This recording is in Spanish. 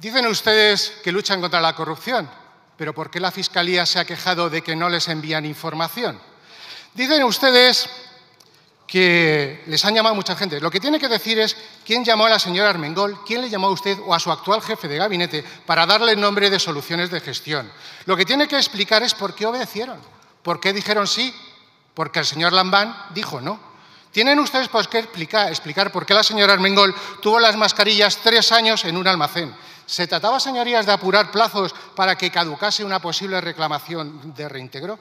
Dicen ustedes que luchan contra la corrupción, pero ¿por qué la Fiscalía se ha quejado de que no les envían información? Dicen ustedes que les han llamado mucha gente. Lo que tiene que decir es quién llamó a la señora Armengol, quién le llamó a usted o a su actual jefe de gabinete para darle nombre de soluciones de gestión. Lo que tiene que explicar es por qué obedecieron, por qué dijeron sí, porque el señor Lambán dijo no. Tienen ustedes pues, que explicar, explicar por qué la señora Armengol tuvo las mascarillas tres años en un almacén. ¿Se trataba, señorías, de apurar plazos para que caducase una posible reclamación de reintegro?